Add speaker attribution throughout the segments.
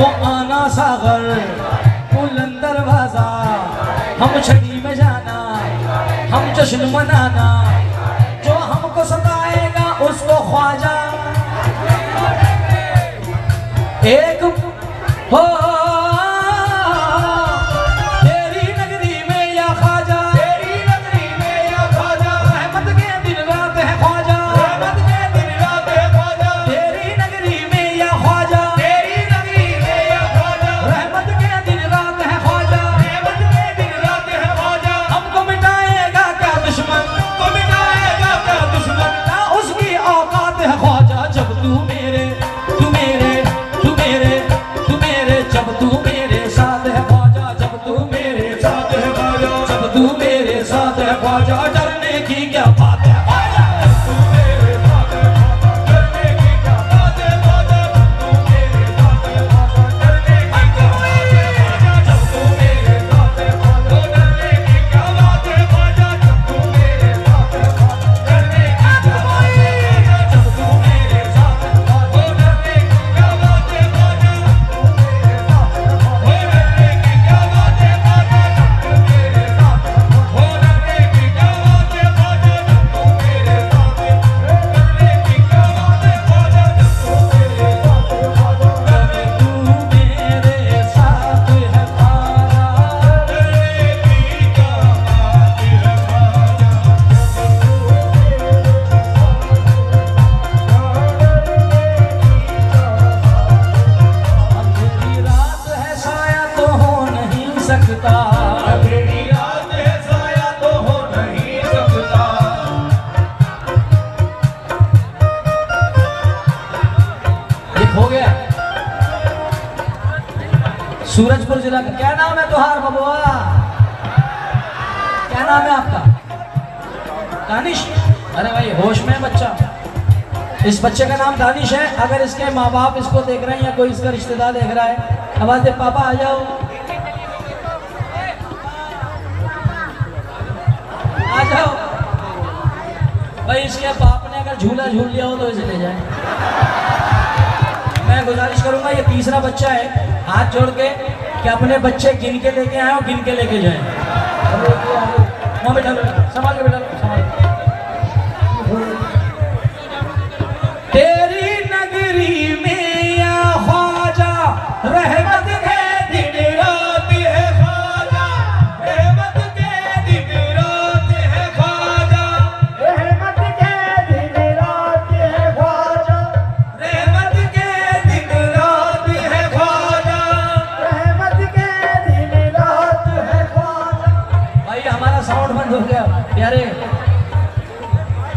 Speaker 1: वो आना सागर बुलंदर बाजा हम छड़ी में
Speaker 2: जाना, हम जश्न मनाना। जो
Speaker 1: हमको सताएगा, उसको ख्वाजा। एक सूरजपुर जिला का क्या नाम है तुहार, बबुआ? क्या नाम है आपका? दानिश? अरे भाई, होश में बच्चा। इस बच्चे का नाम दानिश है। अगर इसके माँ बाप इसको देख रहे हैं या कोई इसका रिश्तेदार देख रहा है आवाज़ दे पापा आ जाओ। आ जाओ। भाई, इसके बाप ने अगर झूला झूल लिया हो तो इसे ले जाए। मैं गुजारिश करूँगा, ये तीसरा बच्चा है, हाथ जोड़ के कि अपने बच्चे गिन के लेके आए और गिन के लेके जाए। समझ बैठा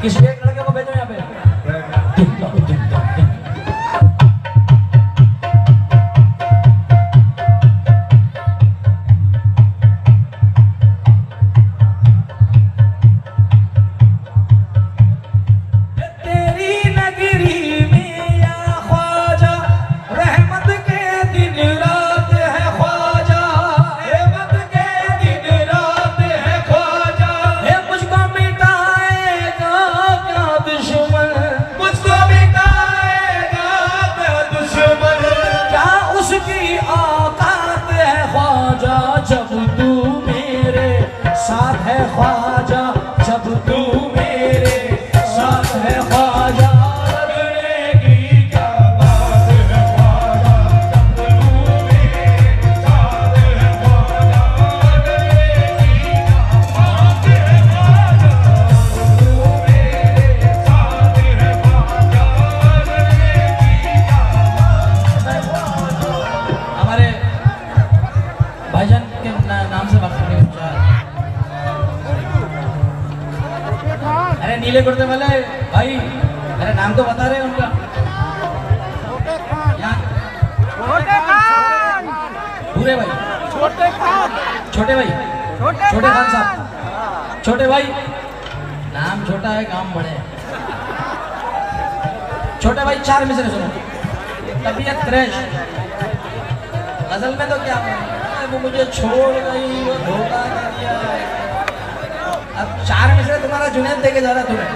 Speaker 1: किसी ख्वाजा नीले कुर्ते वाले भाई अरे नाम तो बता रहे हैं उनका। पूरे भाई।
Speaker 3: छोटे खान!
Speaker 1: छोटे भाई।
Speaker 3: छोटे
Speaker 1: छोटे खान साहब। छोटे भाई। नाम छोटा है काम बड़े छोटे भाई चार मिसरे सुनो। तबीयत क्रैश गज़ल में तो क्या वो मुझे छोड़ गई वो धोखा कर दिया अब चार मिसरे तुम्हारा जुनेद देके जा रहा तुम्हें।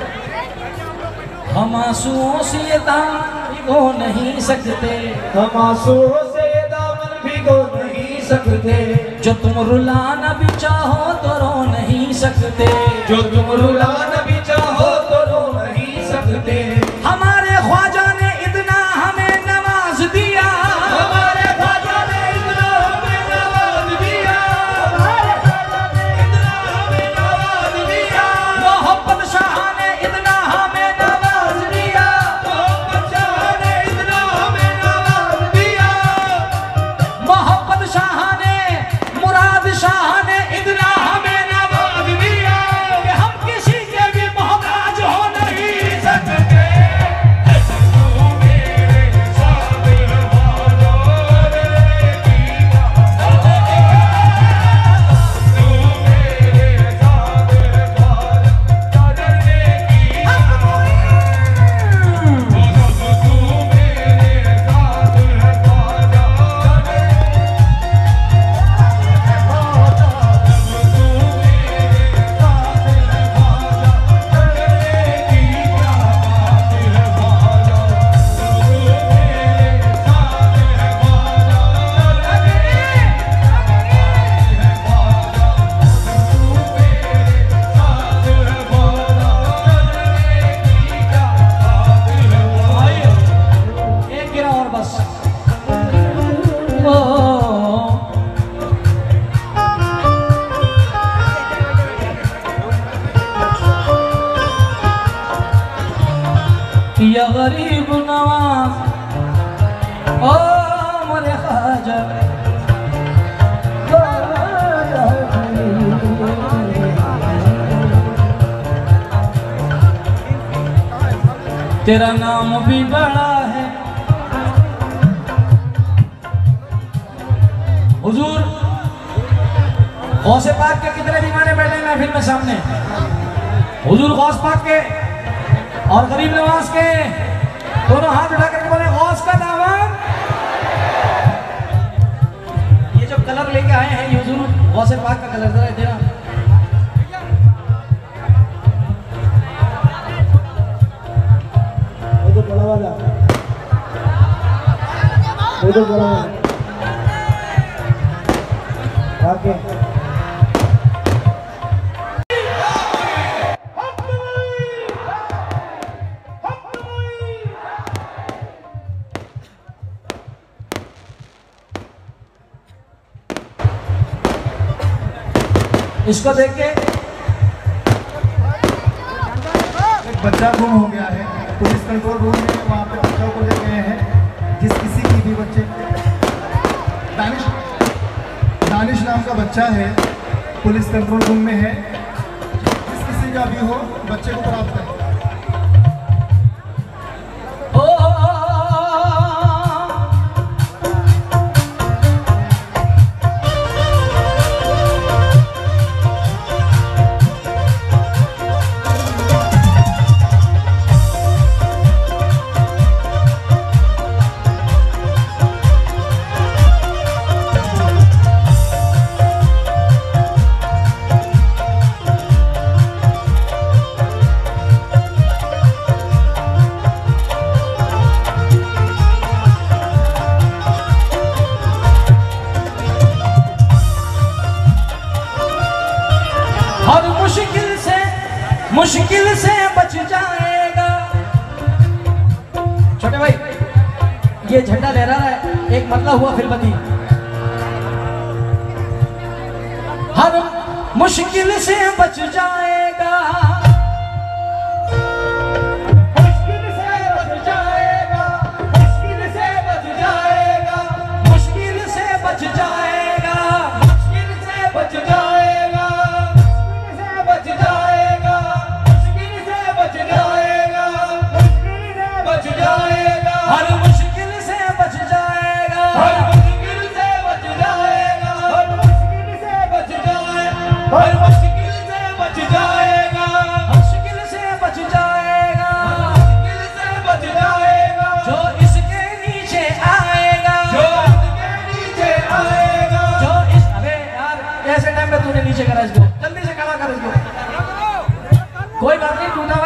Speaker 1: हम आंसुओं से ये दाम भिगो नहीं सकते।
Speaker 2: हम आंसुओं से ये दामन भिगो नहीं सकते।
Speaker 1: जो तुम रुलाना भी चाहो तो रो नहीं सकते।
Speaker 2: जो तुम रुलाना भी चाहो तो रो नहीं सकते।
Speaker 1: हमारे या गरीब नवाज़, ओ मोरे खाजा तेरा नाम भी बड़ा है। हुजूर, गौसे पाक के कितने दीवाने बैठे महफिल में सामने? हुजूर, गौस पाक के और गरीब नवाज़ के दोनों हाथ उठा करके बोले गौस का दामन ये जो कलर लेके आए हैं ये हुजूर गौसे पाक का कलर जरा देना।
Speaker 3: आके
Speaker 1: इसको देख के
Speaker 3: एक बच्चा गुम हो गया है। पुलिस कंट्रोल रूम में वहाँ पे बच्चों को ले गए हैं, जिस किसी की भी बच्चे दानिश दानिश नाम का बच्चा है, पुलिस कंट्रोल रूम में है। जिस किसी का भी हो, बच्चे को प्राप्त करें
Speaker 1: छोटे भाई, ये झंडा लहरा रहा है, एक मतलब हुआ फिर बती हर मुश्किल से बच जाएगा कोई बात नहीं टूटा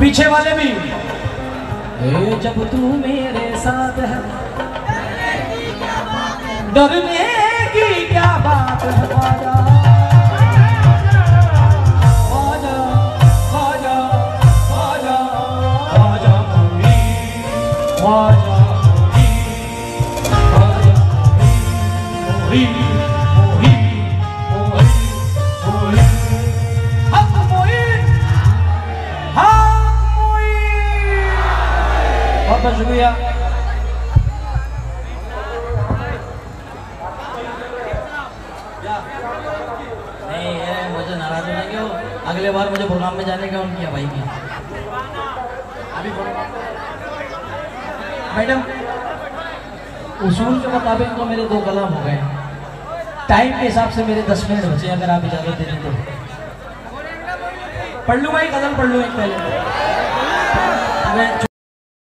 Speaker 1: पीछे वाले भी। जब तू मेरे साथ है डरने की क्या बात है शुक्रिया नहीं मुझे नाराज़ हो अगले बार मुझे प्रोग्राम में जाने का उनकी भाई की। अभी मैडम, उसूल के मुताबिक तो मेरे दो कलाम हो गए। टाइम के हिसाब से मेरे दस मिनट बचे, अगर आप इजाज़त दे दें तो। पढ़ लू एक कदम पढ़ लू एक पहले। मैं